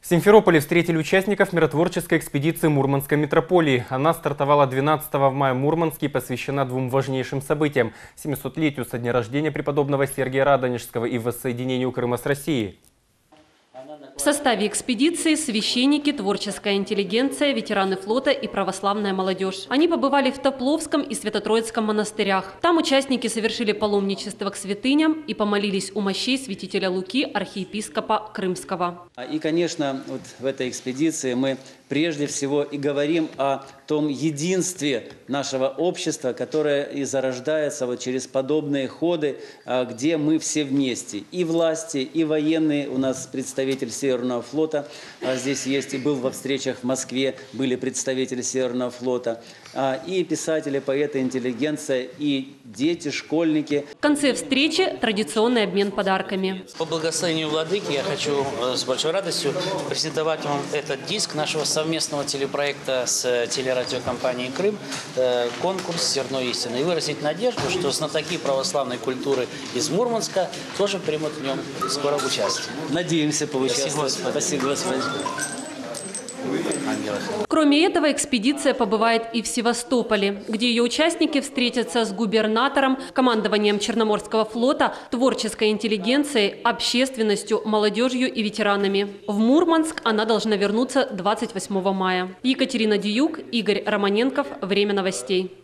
В Симферополе встретили участников миротворческой экспедиции Мурманской метрополии. Она стартовала 12 мая в Мурманске и посвящена двум важнейшим событиям – 700-летию со дня рождения преподобного Сергия Радонежского и воссоединению Крыма с Россией. В составе экспедиции священники, творческая интеллигенция, ветераны флота и православная молодежь. Они побывали в Топловском и Свято-Троицком монастырях. Там участники совершили паломничество к святыням и помолились у мощей святителя Луки, архиепископа Крымского. И, конечно, вот в этой экспедиции мы прежде всего и говорим о том единстве нашего общества, которое и зарождается вот через подобные ходы, а, где мы все вместе. И власти, и военные, у нас представитель Северного флота а, здесь есть, и был во встречах в Москве, были представители Северного флота, а, и писатели, поэты, интеллигенция, и дети, школьники. В конце встречи традиционный обмен подарками. По благословению Владыки я хочу э, с большой радостью презентовать вам этот диск нашего совместного телепроекта с телерадиокомпанией «Крым» э, конкурс «Зерно истины» и выразить надежду, что знатоки православной культуры из Мурманска тоже примут в нем скоро участие. Надеемся поучаствовать. Спасибо, Спасибо, Господи. Кроме этого, экспедиция побывает и в Севастополе, где ее участники встретятся с губернатором, командованием Черноморского флота, творческой интеллигенцией, общественностью, молодежью и ветеранами. В Мурманск она должна вернуться 28 мая. Екатерина Диюк, Игорь Романенков. Время новостей.